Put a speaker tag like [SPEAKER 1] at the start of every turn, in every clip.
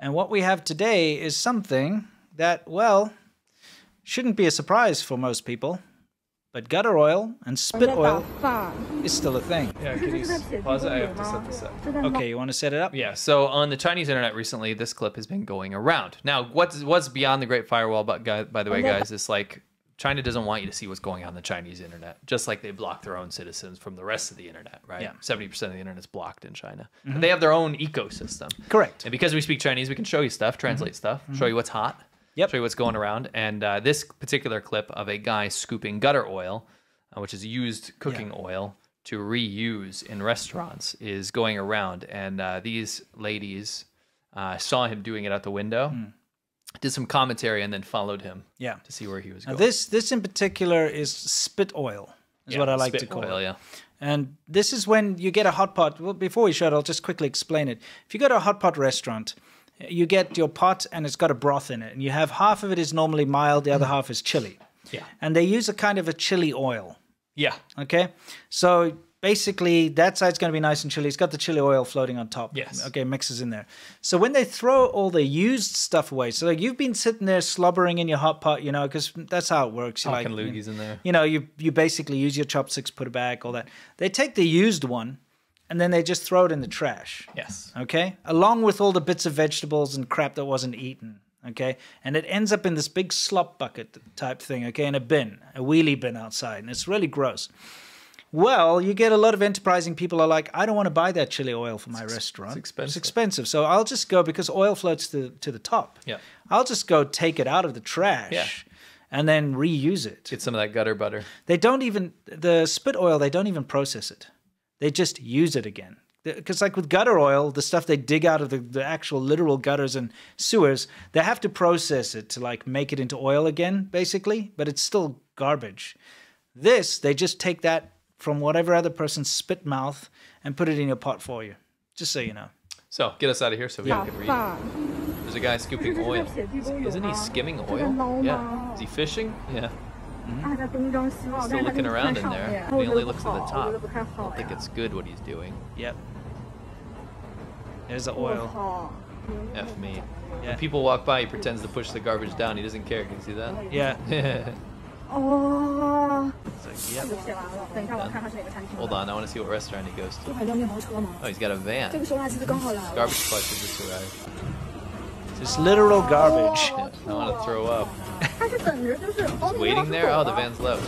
[SPEAKER 1] And what we have today is something that, well, shouldn't be a surprise for most people. But gutter oil and spit oil is still a thing.
[SPEAKER 2] Yeah, can you pause it? I have to set this up.
[SPEAKER 1] Okay, you want to set it up?
[SPEAKER 2] Yeah, so on the Chinese internet recently, this clip has been going around. Now, what's what's beyond the Great Firewall? But by the way, guys, is like China doesn't want you to see what's going on the Chinese internet, just like they block their own citizens from the rest of the internet. Right?
[SPEAKER 1] Yeah.
[SPEAKER 2] Seventy percent of the internet's blocked in China. But they have their own ecosystem.
[SPEAKER 1] Correct.
[SPEAKER 2] And because we speak Chinese, we can show you stuff, translate stuff, show you what's hot,
[SPEAKER 1] Yep.
[SPEAKER 2] show you what's going around. And uh, this particular clip of a guy scooping gutter oil, uh, which is used cooking oil, to reuse in restaurants is going around. And uh, these ladies uh, saw him doing it out the window, did some commentary, and then followed him
[SPEAKER 1] Yeah.
[SPEAKER 2] to see where he was
[SPEAKER 1] Now
[SPEAKER 2] going.
[SPEAKER 1] this this in particular is spit oil, is
[SPEAKER 2] Yeah,
[SPEAKER 1] what I like to call
[SPEAKER 2] oil,
[SPEAKER 1] it.
[SPEAKER 2] Yeah.
[SPEAKER 1] And this is when you get a hot pot. Well, before we show it, I'll just quickly explain it. If you go to a hot pot restaurant, you get your pot and it's got a broth in it, and you have half of it is normally mild, the other half is chili.
[SPEAKER 2] Yeah.
[SPEAKER 1] And they use a kind of a chili oil.
[SPEAKER 2] Yeah.
[SPEAKER 1] Okay, so basically that side's going to be nice and chilly. It's got the chili oil floating on top.
[SPEAKER 2] Yes.
[SPEAKER 1] Okay, mixes in there. So when they throw all the used stuff away, so like you've been sitting there slobbering in your hot pot, you know, because that's how it works. You like,
[SPEAKER 2] loogies in there.
[SPEAKER 1] you know, you you basically use your chopsticks, put it back, all that. They take the used one, and then they just throw it in the trash.
[SPEAKER 2] Yes.
[SPEAKER 1] Okay, along with all the bits of vegetables and crap that wasn't eaten. Okay, and it ends up in this big slop bucket type thing. Okay, in a bin, a wheelie bin outside, and it's really gross. Well, you get a lot of enterprising people are like, I don't want to buy that chili oil for my restaurant.
[SPEAKER 2] It's expensive.
[SPEAKER 1] It's expensive, so I'll just go because oil floats to to the top.
[SPEAKER 2] Yeah.
[SPEAKER 1] I'll just go take it out of the trash.
[SPEAKER 2] Yeah.
[SPEAKER 1] And then reuse it.
[SPEAKER 2] Get some of that gutter butter.
[SPEAKER 1] They don't even the spit oil. They don't even process it. They just use it again. Because like with gutter oil, the stuff they dig out of the, the actual literal gutters and sewers, they have to process it to like make it into oil again, basically. But it's still garbage. This they just take that from whatever other person's spit mouth and put it in your pot for you. Just so you know.
[SPEAKER 2] So get us out of here so we can read. There's a guy scooping oil. Isn't he skimming oil? Yeah. Is he fishing? Yeah. Mm-hmm. Still looking around in there. He only looks at the top. I don't think it's good what he's doing.
[SPEAKER 1] Yep. There's the oil.
[SPEAKER 2] F me.
[SPEAKER 1] Yeah.
[SPEAKER 2] When people walk by, he pretends to push the garbage down. He doesn't care. Can you see that?
[SPEAKER 1] Yeah.
[SPEAKER 3] 哦。
[SPEAKER 1] So, yep.
[SPEAKER 2] Hold on, I want to see what restaurant he goes to. Oh, he's got a van.
[SPEAKER 3] This
[SPEAKER 2] Garbage collector just arrived.
[SPEAKER 1] It's literal garbage.
[SPEAKER 2] I want to throw up.
[SPEAKER 3] He's
[SPEAKER 2] waiting there? Oh, the van's left.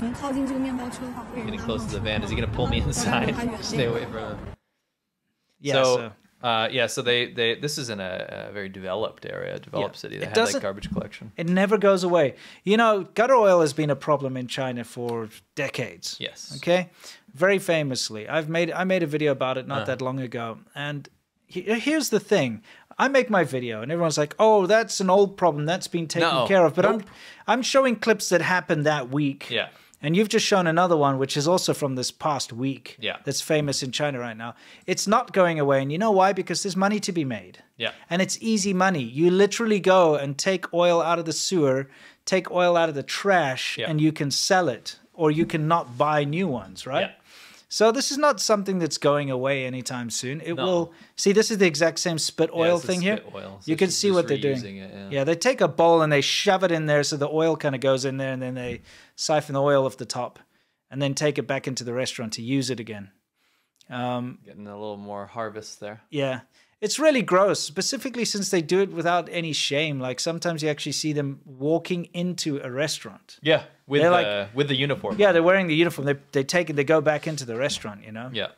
[SPEAKER 2] Getting close to the van. Is he going to pull me inside? Stay away from him.
[SPEAKER 1] Yeah,
[SPEAKER 2] so,
[SPEAKER 1] so
[SPEAKER 2] uh, yeah, so they, they this is in a, a very developed area, developed
[SPEAKER 1] Yeah.
[SPEAKER 2] city.
[SPEAKER 1] It
[SPEAKER 2] They have
[SPEAKER 1] doesn't-
[SPEAKER 2] that garbage collection.
[SPEAKER 1] It never goes away. You know, gutter oil has been a problem in China for decades.
[SPEAKER 2] Yes.
[SPEAKER 1] Okay. Very famously, I've made I made a video about it not
[SPEAKER 2] Uh.
[SPEAKER 1] that long ago, and he, here's the thing: I make my video, and everyone's like, "Oh, that's an old problem that's been taken
[SPEAKER 2] No.
[SPEAKER 1] care of." But
[SPEAKER 2] Nope.
[SPEAKER 1] I'm I'm showing clips that happened that week.
[SPEAKER 2] Yeah.
[SPEAKER 1] And you've just shown another one, which is also from this past week.
[SPEAKER 2] Yeah.
[SPEAKER 1] That's famous in China right now. It's not going away. And you know why? Because there's money to be made.
[SPEAKER 2] Yeah.
[SPEAKER 1] And it's easy money. You literally go and take oil out of the sewer, take oil out of the trash,
[SPEAKER 2] Yeah.
[SPEAKER 1] and you can sell it, or you can not buy new ones, right?
[SPEAKER 2] Yeah.
[SPEAKER 1] So this is not something that's going away anytime soon. It
[SPEAKER 2] No.
[SPEAKER 1] will see. This is the exact same spit oil
[SPEAKER 2] the
[SPEAKER 1] thing here.
[SPEAKER 2] oil. So
[SPEAKER 1] you can see what they're doing.
[SPEAKER 2] it, yeah.
[SPEAKER 1] yeah, they take a bowl and they shove it in there, so the oil kind of goes in there, and then they siphon the oil off the top, and then take it back into the restaurant to use it again. Um,
[SPEAKER 2] Getting a little more harvest there.
[SPEAKER 1] yeah. It's really gross, specifically since they do it without any shame. Like sometimes you actually see them walking into a restaurant.
[SPEAKER 2] Yeah, with the
[SPEAKER 1] like-
[SPEAKER 2] with the uniform.
[SPEAKER 1] Yeah, they're wearing the uniform. They they take it. They go back into the restaurant. You know.
[SPEAKER 2] Yeah.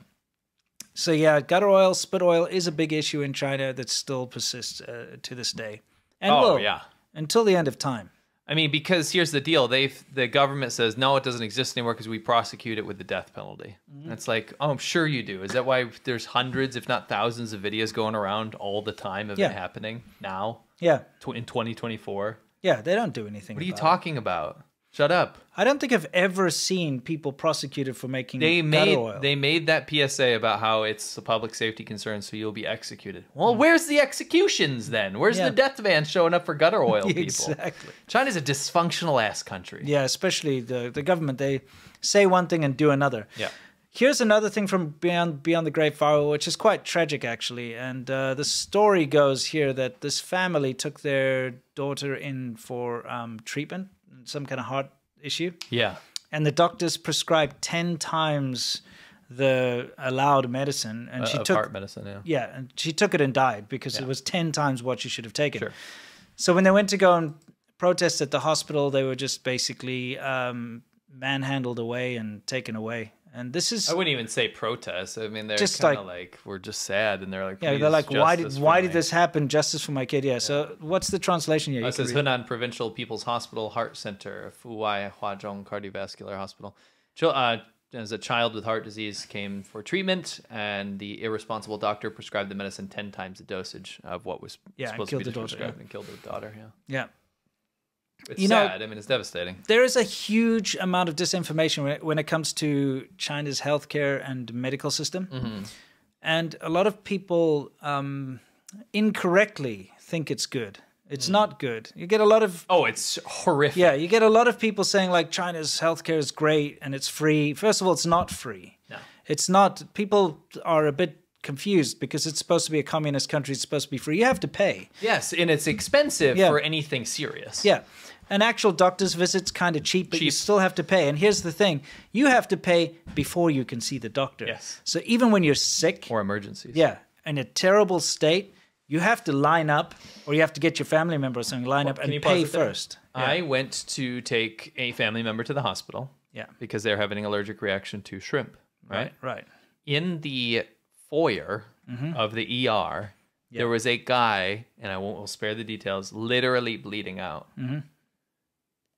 [SPEAKER 1] So yeah, gutter oil, spit oil is a big issue in China that still persists uh, to this day, and
[SPEAKER 2] Oh
[SPEAKER 1] will
[SPEAKER 2] yeah.
[SPEAKER 1] until the end of time.
[SPEAKER 2] I mean, because here's the deal: they the government says no, it doesn't exist anymore because we prosecute it with the death penalty.
[SPEAKER 1] Mm-hmm.
[SPEAKER 2] It's like, oh, I'm sure you do. Is that why there's hundreds, if not thousands, of videos going around all the time of
[SPEAKER 1] Yeah.
[SPEAKER 2] it happening now
[SPEAKER 1] Yeah,
[SPEAKER 2] tw- in 2024?
[SPEAKER 1] yeah, they don't do anything.
[SPEAKER 2] What are you
[SPEAKER 1] about it.
[SPEAKER 2] talking about? Shut up.
[SPEAKER 1] I don't think I've ever seen people prosecuted for making
[SPEAKER 2] They
[SPEAKER 1] gutter
[SPEAKER 2] made
[SPEAKER 1] oil.
[SPEAKER 2] they made that PSA about how it's a public safety concern, so you'll be executed.
[SPEAKER 1] Mm.
[SPEAKER 2] Well, where's the executions then? Where's
[SPEAKER 1] Yeah.
[SPEAKER 2] the death van showing up for gutter oil people?
[SPEAKER 1] exactly.
[SPEAKER 2] China's a dysfunctional ass country.
[SPEAKER 1] Yeah, especially the the government. They say one thing and do another.
[SPEAKER 2] Yeah.
[SPEAKER 1] Here's another thing from Beyond Beyond the Great Firewall, which is quite tragic actually. And uh, the story goes here that this family took their daughter in for um, treatment, some kind of heart issue,
[SPEAKER 2] Yeah.
[SPEAKER 1] and the doctors prescribed ten times the allowed medicine, and she
[SPEAKER 2] Uh, of
[SPEAKER 1] took
[SPEAKER 2] heart medicine. Yeah.
[SPEAKER 1] yeah, and she took it and died because it was ten times what she should have taken.
[SPEAKER 2] Sure.
[SPEAKER 1] So when they went to go and protest at the hospital, they were just basically um, manhandled away and taken away. And this is
[SPEAKER 2] I wouldn't even say protest. I mean, they're
[SPEAKER 1] Just like-
[SPEAKER 2] like, we're just sad, and they're like,
[SPEAKER 1] yeah, they're like, why did why did this happen? Justice for my kid. Yeah. So what's the translation here? You
[SPEAKER 2] This is. Henan Provincial People's Hospital Heart Center, Fuwai Huazhong Cardiovascular Hospital. Uh, as a child with heart disease came for treatment, and the irresponsible doctor prescribed the medicine ten times the dosage of what was
[SPEAKER 1] Yeah,
[SPEAKER 2] supposed to be
[SPEAKER 1] the daughter,
[SPEAKER 2] prescribed,
[SPEAKER 1] yeah.
[SPEAKER 2] and killed the daughter. Yeah,
[SPEAKER 1] Yeah.
[SPEAKER 2] It's
[SPEAKER 1] You know-
[SPEAKER 2] I mean, it's devastating.
[SPEAKER 1] There is a huge amount of disinformation when it, comes to China's healthcare and medical system.
[SPEAKER 2] Mm-hmm.
[SPEAKER 1] And a lot of people um, incorrectly think it's good. It's not good. You get a lot of
[SPEAKER 2] Oh, it's horrific.
[SPEAKER 1] Yeah, you get a lot of people saying like China's healthcare is great and it's free. First of all, it's not free.
[SPEAKER 2] No.
[SPEAKER 1] It's not. People are a bit confused because it's supposed to be a communist country. It's supposed to be free. You have to pay.
[SPEAKER 2] Yes, and it's expensive
[SPEAKER 1] Yeah.
[SPEAKER 2] for anything serious.
[SPEAKER 1] Yeah. An actual doctor's visit's kind of cheap, but you still have to pay. And here's the thing you have to pay before you can see the doctor.
[SPEAKER 2] Yes.
[SPEAKER 1] So even when you're sick,
[SPEAKER 2] Or emergencies.
[SPEAKER 1] yeah, in a terrible state, you have to line up or you have to get your family member or something, line up and pay first.
[SPEAKER 2] I went to take a family member to the hospital
[SPEAKER 1] Yeah.
[SPEAKER 2] because they're having an allergic reaction to shrimp. Right.
[SPEAKER 1] Right.
[SPEAKER 2] In the foyer
[SPEAKER 1] Mm-hmm.
[SPEAKER 2] of the ER, there was a guy, and I won't will spare the details, literally bleeding out.
[SPEAKER 1] Mm-hmm.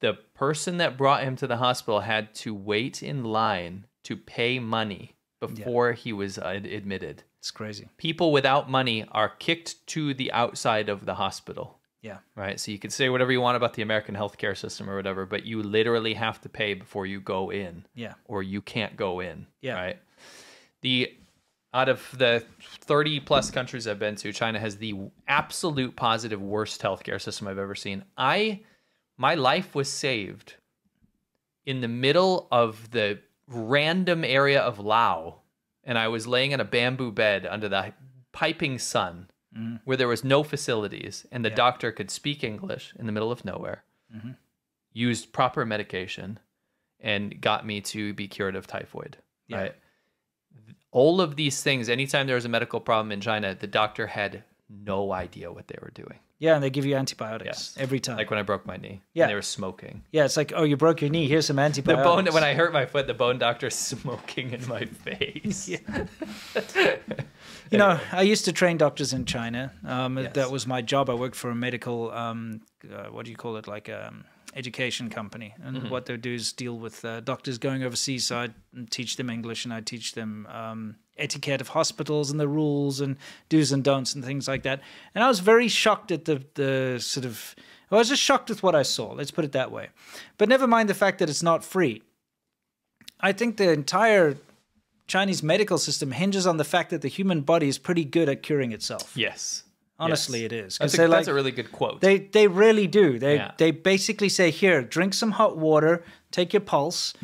[SPEAKER 2] The person that brought him to the hospital had to wait in line to pay money before he was uh, admitted.
[SPEAKER 1] It's crazy.
[SPEAKER 2] People without money are kicked to the outside of the hospital.
[SPEAKER 1] Yeah.
[SPEAKER 2] right? So you can say whatever you want about the American healthcare system or whatever, but you literally have to pay before you go in,
[SPEAKER 1] Yeah.
[SPEAKER 2] or you can't go in,
[SPEAKER 1] Yeah.
[SPEAKER 2] right? The out of the 30 plus countries I've been to, China has the absolute positive worst healthcare system I've ever seen. I my life was saved in the middle of the random area of Lao, and I was laying in a bamboo bed under the piping sun mm-hmm. where there was no facilities and the doctor could speak English in the middle of nowhere, mm-hmm. used proper medication, and got me to be cured of typhoid.
[SPEAKER 1] Yeah.
[SPEAKER 2] Right. All of these things, anytime there was a medical problem in China, the doctor had no idea what they were doing.
[SPEAKER 1] Yeah, and they give you antibiotics
[SPEAKER 2] Yes.
[SPEAKER 1] every time.
[SPEAKER 2] Like when I broke my knee,
[SPEAKER 1] Yeah.
[SPEAKER 2] and they were smoking.
[SPEAKER 1] yeah, it's like, oh, you broke your knee. Here's some antibiotics.
[SPEAKER 2] The bone when I hurt my foot, the bone doctor smoking in my face.
[SPEAKER 1] You know, I used to train doctors in China. Um,
[SPEAKER 2] Yes.
[SPEAKER 1] That was my job. I worked for a medical, um, uh, what do you call it, like um, education company. And
[SPEAKER 2] Mm-hmm.
[SPEAKER 1] what they do is deal with uh, doctors going overseas. So I teach them English and I teach them um, etiquette of hospitals and the rules and do's and don'ts and things like that. And I was very shocked at the the sort of. I was just shocked with what I saw. Let's put it that way. But never mind the fact that it's not free. I think the entire Chinese medical system hinges on the fact that the human body is pretty good at curing itself.
[SPEAKER 2] Yes.
[SPEAKER 1] Honestly,
[SPEAKER 2] Yes.
[SPEAKER 1] it is.
[SPEAKER 2] That's, a, that's
[SPEAKER 1] like-
[SPEAKER 2] a really good quote.
[SPEAKER 1] They they really do. They
[SPEAKER 2] Yeah.
[SPEAKER 1] they basically say, "Here, drink some hot water, take your pulse.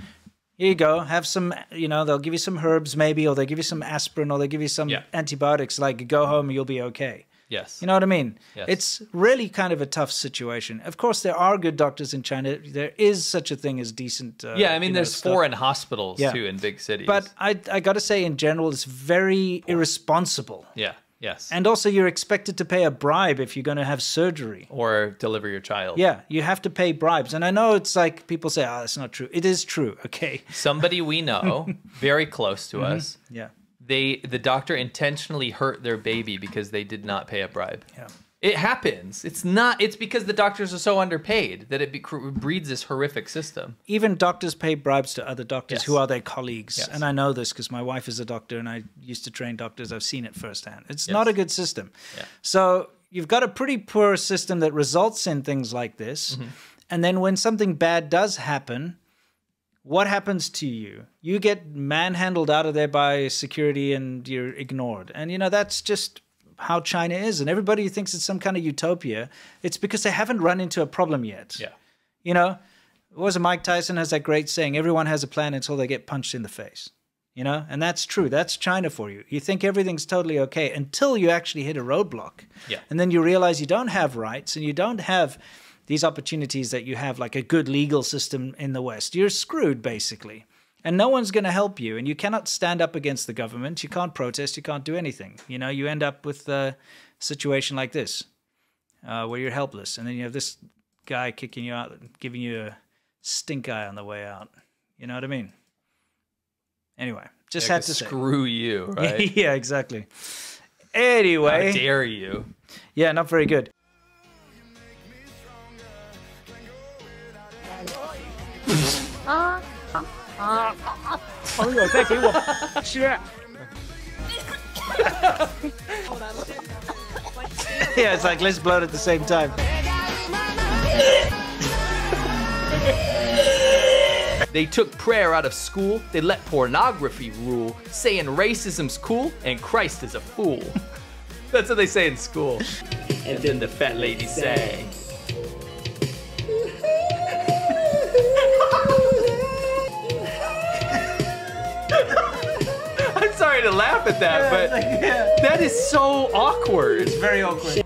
[SPEAKER 1] Here you go. Have some, you know, they'll give you some herbs maybe, or they'll give you some aspirin, or they'll give you some
[SPEAKER 2] Yeah.
[SPEAKER 1] antibiotics. Like go home, you'll be okay.
[SPEAKER 2] yes.
[SPEAKER 1] You know what I mean?
[SPEAKER 2] Yes.
[SPEAKER 1] It's really kind of a tough situation. Of course, there are good doctors in China. There is such a thing as decent. Uh,
[SPEAKER 2] yeah, I mean,
[SPEAKER 1] you know,
[SPEAKER 2] there's
[SPEAKER 1] stuff.
[SPEAKER 2] foreign hospitals
[SPEAKER 1] Yeah.
[SPEAKER 2] too in big cities.
[SPEAKER 1] But I I got to say, in general, it's very irresponsible.
[SPEAKER 2] yeah, yes.
[SPEAKER 1] And also, you're expected to pay a bribe if you're going to have surgery.
[SPEAKER 2] or deliver your child.
[SPEAKER 1] Yeah, you have to pay bribes. And I know it's like people say, oh, that's not true. It is true, okay?
[SPEAKER 2] Somebody we know, very close to
[SPEAKER 1] Mm-hmm.
[SPEAKER 2] us,
[SPEAKER 1] Yeah.
[SPEAKER 2] they the doctor intentionally hurt their baby because they did not pay a bribe.
[SPEAKER 1] Yeah.
[SPEAKER 2] It happens. It's not. It's because the doctors are so underpaid that it be, breeds this horrific system.
[SPEAKER 1] Even doctors pay bribes to other doctors
[SPEAKER 2] Yes.
[SPEAKER 1] who are their colleagues.
[SPEAKER 2] Yes.
[SPEAKER 1] And I know this because my wife is a doctor and I used to train doctors. I've seen it firsthand. It's
[SPEAKER 2] Yes.
[SPEAKER 1] not a good system.
[SPEAKER 2] Yeah.
[SPEAKER 1] So you've got a pretty poor system that results in things like this.
[SPEAKER 2] Mm-hmm.
[SPEAKER 1] And then when something bad does happen, what happens to you? You get manhandled out of there by security and you're ignored. And, you know, that's just how China is. And everybody thinks it's some kind of utopia, it's because they haven't run into a problem yet.
[SPEAKER 2] Yeah.
[SPEAKER 1] You know, what was it Mike Tyson has that great saying, everyone has a plan until they get punched in the face. You know, and that's true. That's China for you. You think everything's totally okay until you actually hit a roadblock.
[SPEAKER 2] Yeah.
[SPEAKER 1] And then you realize you don't have rights and you don't have these opportunities that you have, like a good legal system in the West. You're screwed, basically. And no one's going to help you. And you cannot stand up against the government. You can't protest. You can't do anything. You know, you end up with a situation like this, uh, where you're helpless. And then you have this guy kicking you out, giving you a stink eye on the way out. You know what I mean? Anyway, just
[SPEAKER 2] Yeah,
[SPEAKER 1] had to say.
[SPEAKER 2] screw you, right?
[SPEAKER 1] yeah, exactly.
[SPEAKER 2] How
[SPEAKER 1] Anyway,
[SPEAKER 2] dare you?
[SPEAKER 1] yeah, not very good.
[SPEAKER 4] 朋友再给我吃。
[SPEAKER 1] yeah, it's like let's blow it at the same time.
[SPEAKER 2] They took prayer out of school, they let pornography rule, saying racism's cool and Christ is a fool. That's what they say in school. And then the fat lady sang. To laugh at that, but that is so awkward.
[SPEAKER 1] It's very awkward.